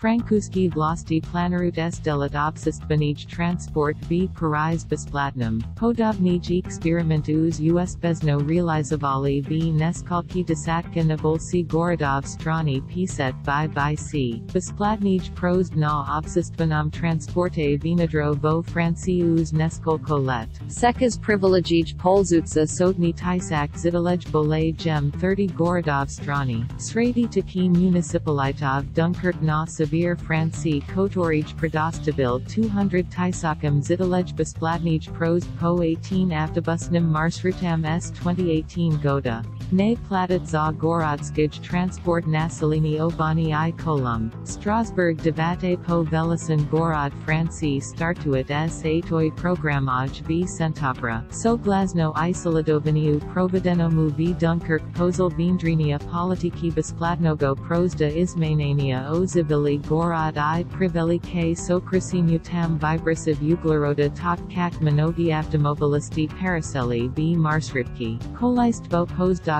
Francuski vlasti planarut estelat obsistvenij transport v parise besplatnum, podobnij experiment uz bezno realizovali v neskalki desatka nabolsi gorodov strani piset by by c, besplatnij prosd na obsistvenam transporte vinadro vo franci uz neskolko let. Sekas privilegij polzutsa sotni tisak zidalej bolay gem 30 gorodov strani, sredi taki municipalitov Dunkirk na severe franci kotorij predostabil 200 tisakam zidalej besplatnij prosd po 18 avtobusnim marsrutam s 2018 goda. Ne platit za gorodskij transport nasilini obani i kolum, Strasbourg debate po velison gorod franci startuit s atoi programaj v centopra, so glasno isoladoviniu providenomu v Dunkirk posel vindrinia politiki besplatnogo prosda izmanania ozibili gorod i priveli k sokrasinu tam vibrasiv ugleroda tak kak mnogi avtomobilisti paraceli v marsripki, kolistvo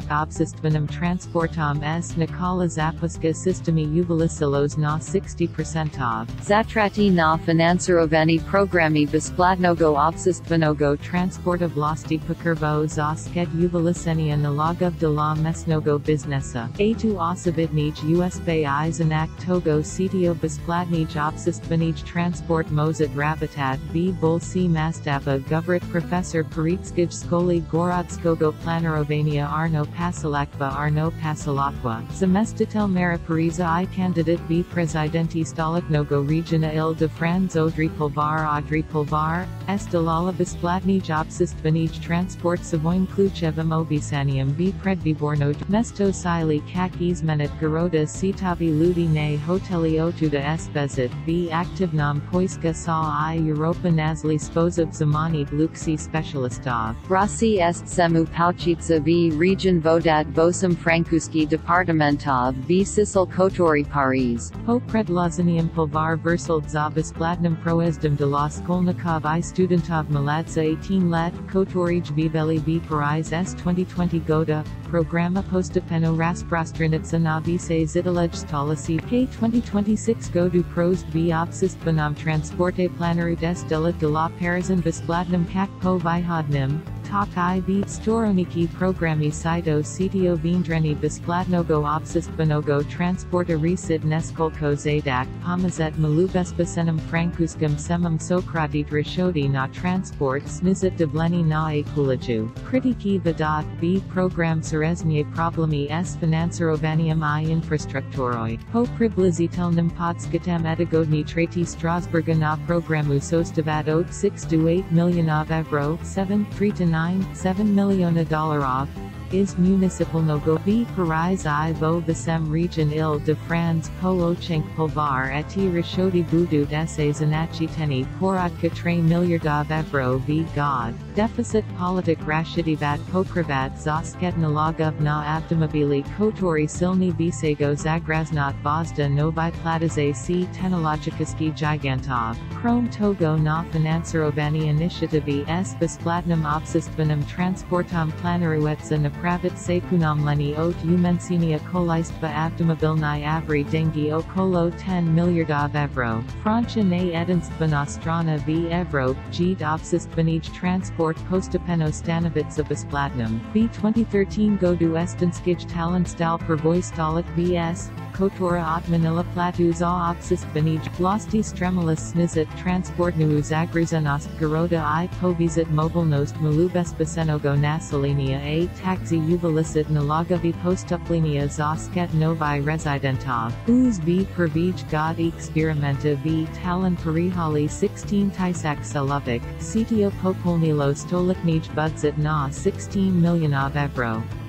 postdoc obsistvenum transportam s Nikala Zapuska systemi uvilisilos na 60% of Zatrati na financerovani programi besplatnogo obsistvenogo transporta vlasti pokurvo za sket uvilisenia nalogov de la mesnogo biznesa. A2 osobitnij USB izanak togo CTO besplatnij obsistvenij transport mozit rabitat b bul c mastava govrit professor Paritskij skoli gorodskogo planerovania Arno Pasalakva Arno Pasalakva, Zamestitel Mara Pariza i candidate b presidenti Stolicnogo regiona il de Franz Odri Pulvar Audrey Pulvar, Estelala Besplatnij obsistvenij transport Savoin Kluchevim obisanium b predviborno Mesto Sili kak izmenet Garoda Citavi Ludi ne hoteli otuda Esbezit b aktivnam poiska sa i Europa nazli spozib zamani luksi specialistov. Rasi est semu pauchitsa v region vodat vosum francuski departamentov v Sicil Kotori Paris. Po predlazanium Pulvar versal za besplatnum proezdem de la Skolnikov i studentov Maladza 18 let, Kotorij Viveli v Paris s 2020 Goda, Programa Postepeno Rasprostranitsa na Vise Zidalej Stolasi K 2026 Godu Prost v Obsistvenam Transporte Planarut s Delit de la Parizan Besplatnum Kak po Vyhodnim, Tak i v Storoniki programi Sito CTO Vindreni Besplatnogo Obsistvenogo Transporta Resid Neskolko Zadak Pomazet Malubespasenum Frankuskam Semum Sokratit Rashodi na Transport Snizit Devleni na Ekulaju. Kritiki Vadat B Program Sereznie Problemi S Financerovanium i Infrastrukturoi. Po Priblizelnim Podskatem Etagodni Treti Strasburga na Programu Sostavat Ot 6 to 8 million of Evro 7 3 to 9 7 million dollarov is municipal nogo v Paris i vo Besem region il de France po Ochenk Pulvar et Rashodi Budut essays Anachiteni Poratka tre milliardov evro v God, deficit politic rashidivat pokravat zasket nalogov na avtomobili kotori silni visego zagraznat vozda novi platize c tenologikaski gigantov, Chrome Togo na financerovani initiativi s besplatnum obsistvenum transportam planaruetza napravit sekunam leni ot umensinia kolistva avtomobilni avri dengi okolo 10 miliardov evro, Francia ne edinstvena strana v evro, gd obsistvenij transport postepeno stanovitsa besplatnum, v 2013 godu estenskij talentstal pervoistolik vs, Kotora at Manila Platus za obsistvenij, Vlasti stremelis snizit transport nu zagrizanost garoda i povizit mobilnost malubespasenogo nasilinia a taxi uvilisit nalagavi postuplinia zasket novi residentov, uz v pervij god experimenta v talon perihali 16 tisak salovik, ctio popolnilo stoliknij budzit na 16 millionov evro.